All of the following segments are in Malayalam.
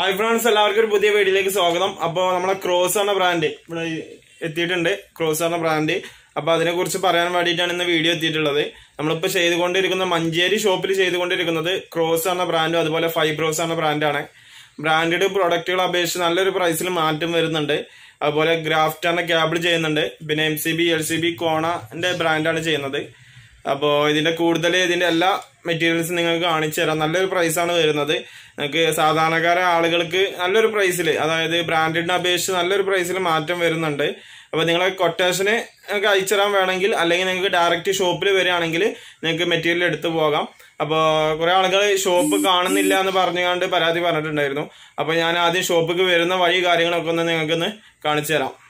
ഹായ് ഫ്രണ്ട്സ് എല്ലാവർക്കും ഒരു പുതിയ വീഡിയോയിലേക്ക് സ്വാഗതം. അപ്പോൾ നമ്മളെ ക്രോസ് എന്ന ബ്രാൻഡ് ഇവിടെ എത്തിയിട്ടുണ്ട്. ക്രോസ് എന്ന ബ്രാൻഡ് അപ്പോൾ അതിനെക്കുറിച്ച് പറയാൻ വേണ്ടിയിട്ടാണ് ഇന്ന് വീഡിയോ എത്തിയിട്ടുള്ളത്. നമ്മളിപ്പോൾ ചെയ്തുകൊണ്ടിരിക്കുന്ന മഞ്ചേരി ഷോപ്പിൽ ചെയ്തുകൊണ്ടിരിക്കുന്നത് ക്രോസ് എന്ന ബ്രാൻഡും അതുപോലെ ഫൈബ്രോസ് എന്ന ബ്രാൻഡാണ് ബ്രാൻഡഡ് പ്രൊഡക്റ്റുകൾ അപേക്ഷിച്ച് നല്ലൊരു പ്രൈസിൽ മാറ്റം വരുന്നുണ്ട്. അതുപോലെ ഗ്രാഫ്റ്റ് എന്ന ക്യാബിൾ ചെയ്യുന്നുണ്ട്. പിന്നെ M C B L C B ബ്രാൻഡാണ് ചെയ്യുന്നത്. അപ്പോൾ ഇതിന്റെ കൂടുതൽ ഇതിന്റെ എല്ലാ മെറ്റീരിയൽസും നിങ്ങൾക്ക് കാണിച്ചു തരാം. നല്ലൊരു പ്രൈസാണ് വരുന്നത്. നിങ്ങൾക്ക് സാധാരണക്കാര ആളുകൾക്ക് നല്ലൊരു പ്രൈസിൽ അതായത് ബ്രാൻഡിനെ അപേക്ഷിച്ച് നല്ലൊരു പ്രൈസിൽ മാറ്റം വരുന്നുണ്ട്. അപ്പോൾ നിങ്ങളെ കൊട്ടേഷന് നിങ്ങൾക്ക് അയച്ചു തരാൻ വേണമെങ്കിൽ അല്ലെങ്കിൽ നിങ്ങൾക്ക് ഡയറക്റ്റ് ഷോപ്പിൽ വരികയാണെങ്കിൽ നിങ്ങൾക്ക് മെറ്റീരിയൽ എടുത്തു പോകാം. അപ്പോൾ കുറേ ആളുകൾ ഷോപ്പ് കാണുന്നില്ല എന്ന് പറഞ്ഞുകൊണ്ട് പരാതി പറഞ്ഞിട്ടുണ്ടായിരുന്നു. അപ്പോൾ ഞാൻ ആദ്യം ഷോപ്പിലേക്ക് വരുന്ന വഴി കാര്യങ്ങളൊക്കെ ഒന്ന് നിങ്ങൾക്കൊന്ന് കാണിച്ചു തരാം.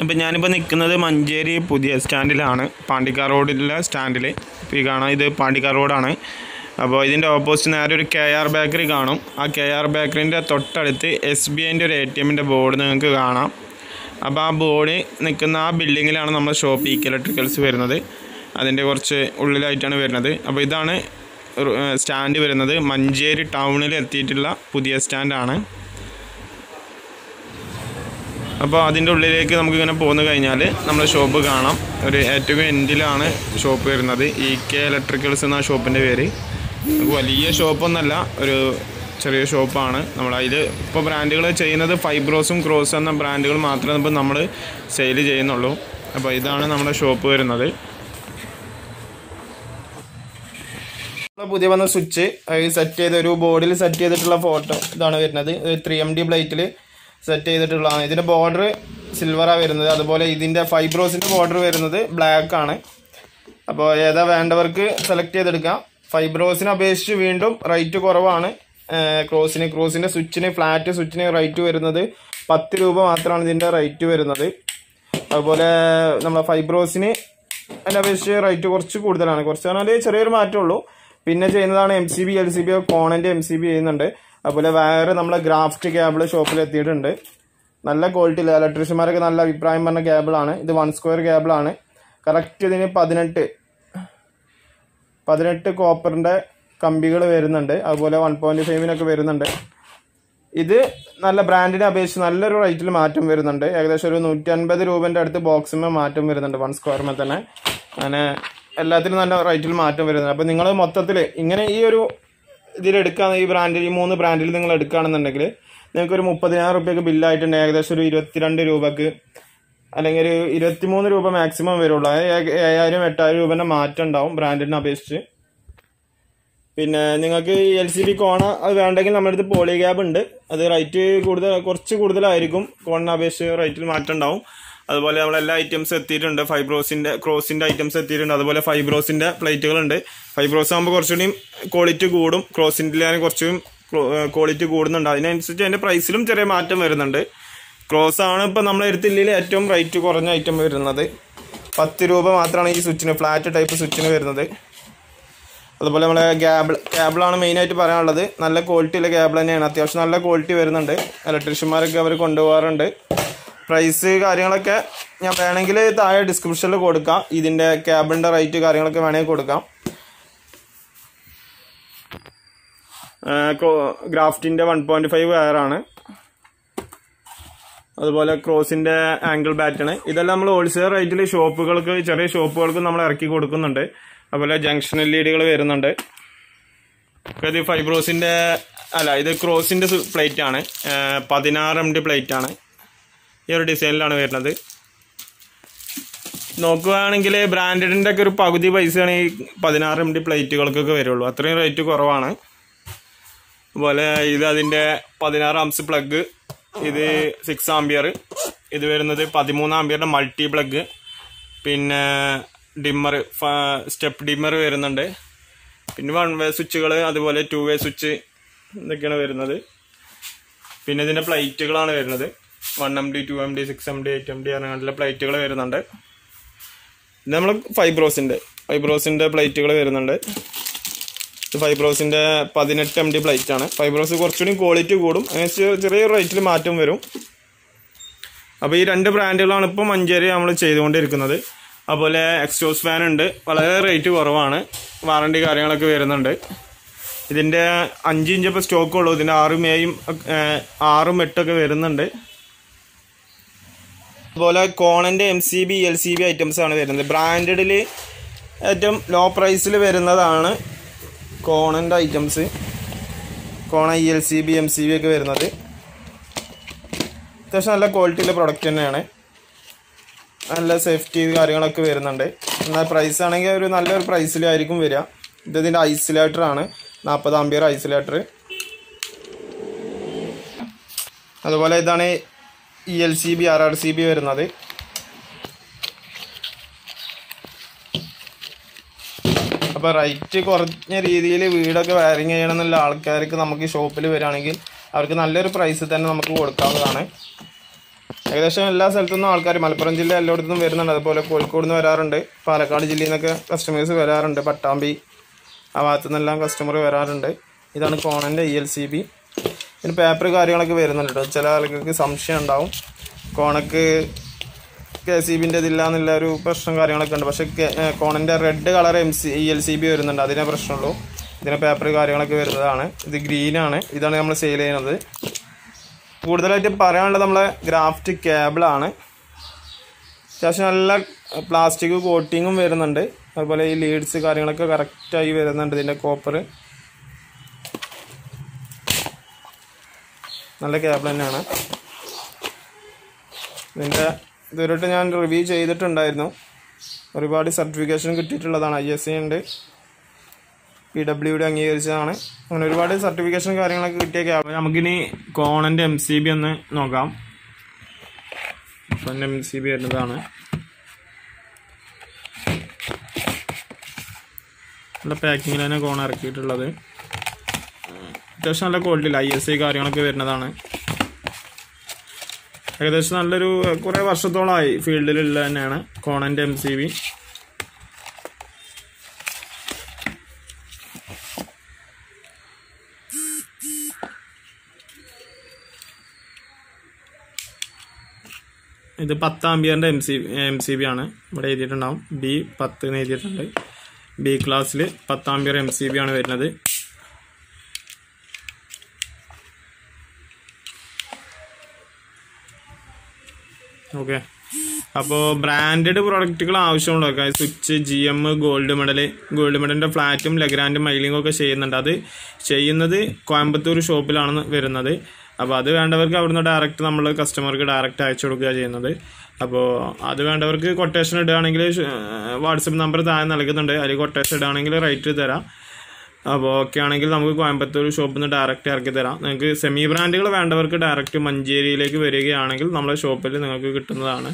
അപ്പം ഞാനിപ്പോൾ നിൽക്കുന്നത് മഞ്ചേരി പുതിയ സ്റ്റാൻഡിലാണ്. പാണ്ടിക്കാർ റോഡിലെ സ്റ്റാൻഡിൽ ഇപ്പോൾ ഈ കാണാം ഇത് പാണ്ടിക്കാർ റോഡാണ്. അപ്പോൾ ഇതിന്റെ ഓപ്പോസിറ്റ് നേരെ ഒരു കെ ആർ ബേക്കറി കാണും. ആ കെ ആർ ബേക്കറിന്റെ തൊട്ടടുത്ത് എസ് ബി ഐന്റെ ഒരു എ ടി എമ്മിന്റെ ബോർഡ് നിങ്ങൾക്ക് കാണാം. അപ്പോൾ ആ ബോർഡ് നിൽക്കുന്ന ആ ബിൽഡിങ്ങിലാണ് നമ്മുടെ ഷോപ്പ് ഈക്ക് ഇലക്ട്രിക്കൽസ് വരുന്നത്. അതിന്റെ കുറച്ച് ഉള്ളിലായിട്ടാണ് വരുന്നത്. അപ്പോൾ ഇതാണ് സ്റ്റാൻഡ് വരുന്നത്. മഞ്ചേരി ടൗണിൽ എത്തിയിട്ടുള്ള പുതിയ സ്റ്റാൻഡാണ്. അപ്പോൾ അതിന്റെ ഉള്ളിലേക്ക് നമുക്കിങ്ങനെ പോന്നു കഴിഞ്ഞാൽ നമ്മുടെ ഷോപ്പ് കാണാം. ഒരു ഏറ്റവും എൻഡിലാണ് ഷോപ്പ് വരുന്നത്. ഇ കെ ഇലക്ട്രിക്കൽസ് എന്ന ഷോപ്പിന്റെ പേര്. വലിയ ഷോപ്പൊന്നല്ല ഒരു ചെറിയ ഷോപ്പാണ് നമ്മൾ അതിൽ ഇപ്പോൾ ബ്രാൻഡുകൾ ചെയ്യുന്നത് ഫൈബ്രോസും ക്രോസ് എന്ന ബ്രാൻഡുകൾ മാത്രമേ ഇപ്പോൾ നമ്മൾ സെയിൽ ചെയ്യുന്നുള്ളൂ. അപ്പോൾ ഇതാണ് നമ്മുടെ ഷോപ്പ് വരുന്നത്. പുതിയ വന്ന സ്വിച്ച് സെറ്റ് ചെയ്ത ഒരു ബോർഡിൽ സെറ്റ് ചെയ്തിട്ടുള്ള ഫോട്ടോ ഇതാണ് വരുന്നത്. ത്രീ എം ഡി പ്ലേറ്റിൽ സെറ്റ് ചെയ്തിട്ടുള്ളതാണ്. ഇതിന്റെ ബോർഡർ സിൽവറാണ് വരുന്നത്. അതുപോലെ ഇതിന്റെ ഫൈബ്രോസിന്റെ ബോർഡർ വരുന്നത് ബ്ലാക്ക് ആണ്. അപ്പോൾ ഏതാ വേണ്ടവർക്ക് സെലക്ട് ചെയ്തെടുക്കാം. ഫൈബ്രോസിനെ അപേക്ഷിച്ച് വീണ്ടും റേറ്റ് കുറവാണ്. ക്രോസിന് ക്രോസിന്റെ സ്വിച്ചിന് ഫ്ലാറ്റ് സ്വിച്ചിന് റേറ്റ് വരുന്നത് പത്ത് രൂപ മാത്രമാണ് ഇതിന്റെ റേറ്റ് വരുന്നത്. അതുപോലെ നമ്മളെ ഫൈബ്രോസിന് അതിനെ അപേക്ഷിച്ച് റേറ്റ് കുറച്ച് കൂടുതലാണ്. കുറച്ച് പറഞ്ഞാൽ ചെറിയൊരു മാറ്റമുള്ളൂ പിന്നെ ചെയ്യുന്നതാണ് M C B L C B കോണന്റെ M C B ചെയ്യുന്നുണ്ട്. അതുപോലെ വേറെ നമ്മളെ ഗ്രാഫ്റ്റ് കേബിൾ ഷോപ്പിൽ എത്തിയിട്ടുണ്ട്. നല്ല ക്വാളിറ്റിയിൽ ഇലക്ട്രീഷ്യന്മാരൊക്കെ നല്ല അഭിപ്രായം പറഞ്ഞ കേബിളാണ് ഇത് വൺ സ്ക്വയർ കേബിളാണ് കറക്റ്റ് ഇതിന് പതിനെട്ട് പതിനെട്ട് കോപ്പറിന്റെ കമ്പികൾ വരുന്നുണ്ട്. അതുപോലെ വൺ പോയിന്റ് ഫൈവിനൊക്കെ വരുന്നുണ്ട്. ഇത് നല്ല ബ്രാൻഡിനെ അപേക്ഷിച്ച് നല്ലൊരു റേറ്റിൽ മാറ്റം വരുന്നുണ്ട്. ഏകദേശം ഒരു നൂറ്റി അൻപത് രൂപന്റെ അടുത്ത് ബോക്സിന് മാറ്റം വരുന്നുണ്ട് വൺ സ്ക്വയറിന് തന്നെ. അങ്ങനെ എല്ലാത്തിനും നല്ല റേറ്റിൽ മാറ്റം വരുന്നുണ്ട്. അപ്പോൾ നിങ്ങൾ മൊത്തത്തിൽ ഇങ്ങനെ ഈ ഒരു ഇതിലെടുക്കാൻ ഈ ബ്രാൻഡിൽ ഈ മൂന്ന് ബ്രാൻഡിൽ നിങ്ങൾ എടുക്കുകയാണെന്നുണ്ടെങ്കിൽ നിങ്ങൾക്ക് ഒരു മുപ്പതിനായിരം റുപ്യക്ക് ബില്ലായിട്ടുണ്ട് ഏകദേശം ഒരു ഇരുപത്തിരണ്ട് രൂപക്ക്. അല്ലെങ്കിൽ ഒരു ഇരുപത്തിമൂന്ന് രൂപ മാക്സിമം വരുള്ളൂ. അതായത് ഏഴായിരം എട്ടായിരം രൂപേന്റെ മാറ്റം ഉണ്ടാവും ബ്രാൻഡിനെ അപേക്ഷിച്ച്. പിന്നെ നിങ്ങൾക്ക് എൽ സി ബി കോണ അത് വേണ്ടെങ്കിൽ നമ്മുടെ അടുത്ത് പോളി ഗ്യാബ് ഉണ്ട്. അത് റേറ്റ് കൂടുതൽ കുറച്ച് കൂടുതലായിരിക്കും കോണിനെ അപേക്ഷിച്ച് റേറ്റിൽ മാറ്റം ഉണ്ടാവും. അതുപോലെ നമ്മളെല്ലാ ഐറ്റംസ് എത്തിയിട്ടുണ്ട്. ഫൈബ്രോസിന്റെ ക്രോസിന്റെ ഐറ്റംസ് എത്തിയിട്ടുണ്ട്. അതുപോലെ ഫൈബ്രോസിന്റെ പ്ലേറ്റുകളുണ്ട് ഫൈബ്രോസ് ആകുമ്പോൾ കുറച്ചുകൂടി ക്വാളിറ്റി കൂടും. ക്രോസിന്റെ കുറച്ചും ക്വാളിറ്റി കൂടുന്നുണ്ട്. അതിനനുസരിച്ച് അതിന്റെ പ്രൈസിലും ചെറിയ മാറ്റം വരുന്നുണ്ട്. ക്രോസ് ആണ് ഇപ്പൊ നമ്മൾ എടുത്തില്ലെങ്കിൽ ഏറ്റവും റേറ്റ് കുറഞ്ഞ ഐറ്റം വരുന്നത്. പത്ത് രൂപ മാത്രമാണ് ഈ സ്വിച്ചിന് ഫ്ലാറ്റ് ടൈപ്പ് സ്വിച്ചിന് വരുന്നത്. അതുപോലെ നമ്മളെ ക്യാബിൾ ക്യാബിളാണ് മെയിനായിട്ട് പറയാനുള്ളത്. നല്ല ക്വാളിറ്റിയുള്ള ക്യാബിൾ തന്നെയാണ്. അത്യാവശ്യം നല്ല ക്വാളിറ്റി വരുന്നുണ്ട്. ഇലക്ട്രീഷ്യന്മാരൊക്കെ അവർ കൊണ്ടുപോകാറുണ്ട്. പ്രൈസ് കാര്യങ്ങളൊക്കെ ഞാൻ വേണമെങ്കിൽ താഴെ ഡിസ്ക്രിപ്ഷനിൽ കൊടുക്കാം. ഇതിന്റെ ക്യാബിന്റെ റേറ്റ് കാര്യങ്ങളൊക്കെ വേണമെങ്കിൽ കൊടുക്കാം. ഗ്രാഫ്റ്റിന്റെ വൺ പോയിന്റ് ഫൈവ് വയറാണ് അതുപോലെ ക്രോസിന്റെ ആംഗിൾ ബാറ്റാണ് ഇതെല്ലാം നമ്മൾ ഹോൾസെയിൽ റേറ്റിൽ ഷോപ്പുകൾക്ക് ചെറിയ ഷോപ്പുകൾക്ക് നമ്മൾ ഇറക്കി കൊടുക്കുന്നുണ്ട്. അതുപോലെ ജംഗ്ഷൻ എൽ ഇ ഡികൾ വരുന്നുണ്ട് ഇത് ഫൈബ്രോസിന്റെ അല്ല ഇത് ക്രോസിന്റെ പ്ലേറ്റ് ആണ്. പതിനാറ് എം ഡി പ്ലേറ്റ് ആണ്. ഈ ഒരു ഡിസൈനിലാണ് വരുന്നത്. നോക്കുകയാണെങ്കിൽ ബ്രാൻഡഡിന്റെ ഒക്കെ ഒരു പകുതി പൈസയാണ് ഈ പതിനാറ് എം ഡി പ്ലേറ്റുകൾക്കൊക്കെ വരുള്ളൂ. അത്രയും റേറ്റ് കുറവാണ്. അതുപോലെ ഇത് അതിന്റെ പതിനാറ് അംസ് പ്ലഗ് ഇത് സിക്സ് ആംബിയർ ഇത് വരുന്നത് പതിമൂന്ന് ആംബിയറിന്റെ മൾട്ടി പ്ലഗ് പിന്നെ ഡിമ്മർ സ്റ്റെപ്പ് ഡിമ്മർ വരുന്നുണ്ട്. പിന്നെ വൺ വേ സ്വിച്ചുകൾ അതുപോലെ ടു വേ സ്വിച്ച് ഇതൊക്കെയാണ് വരുന്നത്. പിന്നെ ഇതിന്റെ പ്ലേറ്റുകളാണ് വരുന്നത്. One M D two M D six M D eight M D അങ്ങനെയുള്ള പ്ലേറ്റുകൾ വരുന്നുണ്ട്. ഇത് നമ്മൾ ഫൈബ്രോസിന്റെ ഫൈബ്രോസിന്റെ പ്ലേറ്റുകൾ വരുന്നുണ്ട്. ഇത് ഫൈബ്രോസിന്റെ പതിനെട്ട് എം ഡി ആണ്. ഫൈബ്രോസ് കുറച്ചുകൂടി ക്വാളിറ്റി കൂടും. അങ്ങനെ ചെറിയ റേറ്റിൽ മാറ്റം വരും. അപ്പോൾ ഈ രണ്ട് ബ്രാൻഡുകളാണ് ഇപ്പോൾ മഞ്ചേരി നമ്മൾ ചെയ്തുകൊണ്ടിരിക്കുന്നത്. അതുപോലെ എക്സ്റ്റോസ് ഫാൻ ഉണ്ട്. വളരെ റേറ്റ് കുറവാണ്. വാറണ്ടി കാര്യങ്ങളൊക്കെ വരുന്നുണ്ട്. ഇതിന്റെ അഞ്ച് ഇഞ്ച് ഇപ്പോൾ സ്റ്റോക്ക് ഉള്ളൂ. ഇതിന്റെ ആറും ഏഹ്, ആറും എട്ടൊക്കെ വരുന്നുണ്ട്. അതുപോലെ കോണന്റെ M C B L C B items ആണ് വരുന്നത്. ബ്രാൻഡഡിൽ ഏറ്റവും ലോ പ്രൈസിൽ വരുന്നതാണ് കോണന്റെ items കോണ E L C B M C B ഒക്കെ വരുന്നത്. അത്യാവശ്യം നല്ല ക്വാളിറ്റിയിലെ പ്രൊഡക്റ്റ് തന്നെയാണ്. നല്ല സേഫ്റ്റി കാര്യങ്ങളൊക്കെ വരുന്നുണ്ട്. എന്നാൽ പ്രൈസ് ആണെങ്കിൽ ഒരു നല്ലൊരു പ്രൈസിലായിരിക്കും വരിക. ഇത് ഇതിന്റെ ഐസൊലേറ്റർ ആണ്. നാൽപ്പത് അമ്പിയർ ഐസൊലേറ്റർ അതുപോലെ ഇതാണ് E L C B R R C B വരുന്നത്. അപ്പോൾ റേറ്റ് കുറഞ്ഞ രീതിയിൽ വീടൊക്കെ വയറിങ് ചെയ്യണമെന്നുള്ള ആൾക്കാർക്ക് നമുക്ക് ഷോപ്പിൽ വരികയാണെങ്കിൽ അവർക്ക് നല്ലൊരു പ്രൈസ് തന്നെ നമുക്ക് കൊടുക്കാവുന്നതാണ്. ഏകദേശം എല്ലാ സ്ഥലത്തുനിന്നും ആൾക്കാർ മലപ്പുറം ജില്ല എല്ലായിടത്തും വരുന്നുണ്ട്. അതുപോലെ കോഴിക്കോട് നിന്ന് വരാറുണ്ട്. പാലക്കാട് ജില്ലയിൽ നിന്നൊക്കെ കസ്റ്റമേഴ്സ് വരാറുണ്ട്. പട്ടാമ്പി ആ ഭാഗത്തു നിന്നെല്ലാം കസ്റ്റമർ വരാറുണ്ട്. ഇതാണ് കോണന്റെ ഇ എൽ സി ബി ഇതിന് പേപ്പർ കാര്യങ്ങളൊക്കെ വരുന്നുണ്ട് കേട്ടോ ചില ആളുകൾക്ക് സംശയം ഉണ്ടാവും. കോണക്ക് കെ സി ബിന്റെ ഇതില്ല എന്നുള്ള ഒരു പ്രശ്നം കാര്യങ്ങളൊക്കെ ഉണ്ട്. പക്ഷേ കോണിന്റെ red colour M C E L C B വരുന്നുണ്ട്. അതിനെ പ്രശ്നമുള്ളൂ. ഇതിന് പേപ്പർ കാര്യങ്ങളൊക്കെ വരുന്നതാണ്. ഇത് ഗ്രീനാണ് ഇതാണ് നമ്മൾ സെയിൽ ചെയ്യുന്നത്. കൂടുതലായിട്ട് പറയാനുള്ളത് നമ്മളെ ഗ്രാഫ്റ്റ് കേബിളാണ് അത്യാവശ്യം നല്ല പ്ലാസ്റ്റിക് കോട്ടിങ്ങും വരുന്നുണ്ട്. അതുപോലെ ഈ ലീഡ്സ് കാര്യങ്ങളൊക്കെ കറക്റ്റായി വരുന്നുണ്ട് ഇതിന്റെ കോപ്പർ നല്ല കേബിൾ തന്നെയാണ്. ഇതിന്റെ ഇതുവരെയായിട്ട് ഞാൻ റിവ്യൂ ചെയ്തിട്ടുണ്ടായിരുന്നു. ഒരുപാട് സർട്ടിഫിക്കേഷൻ കിട്ടിയിട്ടുള്ളതാണ് ഐ എസ് സി ഉണ്ട് പി ഡബ്ല്യു ഡി അംഗീകരിച്ചതാണ്. അങ്ങനെ ഒരുപാട് സർട്ടിഫിക്കേഷൻ കാര്യങ്ങളൊക്കെ കിട്ടിയ ക്യാബ് നമുക്കിനി കോണന്റെ എം സി ബി ഒന്ന് നോക്കാം. കോണന്റെ എം സി ബി വരുന്നതാണ്. നല്ല പാക്കിങ്ങിൽ തന്നെ കോൺ ഇറക്കിയിട്ടുള്ളത്. അത്യാവശ്യം നല്ല ക്വാളിറ്റിയിൽ ഐ എസ് ഐ കാര്യങ്ങളൊക്കെ വരുന്നതാണ്. ഏകദേശം നല്ലൊരു കുറേ വർഷത്തോളമായി ഫീൽഡിലുള്ള തന്നെയാണ് കോണന്റെ എം സി ബി ഇത് പത്ത് ആംബിയറിന്റെ M C M C B ആണ്. ഇവിടെ എഴുതിയിട്ടുണ്ടാവും. ബി പത്ത് എന്ന് എഴുതിയിട്ടുണ്ട്. ബി ക്ലാസ്സിൽ പത്ത് ആംബിയർ എം സി ബി ആണ് വരുന്നത്. ഓക്കെ. അപ്പോൾ ബ്രാൻഡഡ് പ്രൊഡക്റ്റുകൾ ആവശ്യമുള്ളതൊക്കെ switch G M gold medal gold മെഡലിന്റെ ഫ്ലാറ്റും ലഗ്രാൻഡും മൈലിങ്ങും ഒക്കെ ചെയ്യുന്നുണ്ട്. അത് ചെയ്യുന്നത് കോയമ്പത്തൂർ ഷോപ്പിലാണ് വരുന്നത്. അപ്പോൾ അത് വേണ്ടവർക്ക് അവിടുന്ന് ഡയറക്റ്റ് നമ്മൾ കസ്റ്റമർക്ക് ഡയറക്റ്റ് അയച്ചു കൊടുക്കുക ചെയ്യുന്നത്. അപ്പോൾ അത് വേണ്ടവർക്ക് കൊട്ടേഷൻ ഇടുകയാണെങ്കിൽ വാട്സപ്പ് നമ്പർ താഴെ നൽകുന്നുണ്ട്. അതിൽ കൊട്ടേഷൻ ഇടുകയാണെങ്കിൽ റേറ്റ് തരാം. അപ്പോൾ ഓക്കെ ആണെങ്കിൽ നമുക്ക് കോയമ്പത്തൂർ ഷോപ്പിൽ നിന്ന് ഡയറക്റ്റ് ഇറക്കി തരാം. നിങ്ങൾക്ക് സെമി ബ്രാൻഡുകൾ വേണ്ടവർക്ക് ഡയറക്റ്റ് മഞ്ചേരിയിലേക്ക് വരികയാണെങ്കിൽ നമ്മുടെ ഷോപ്പിൽ നിങ്ങൾക്ക് കിട്ടുന്നതാണ്.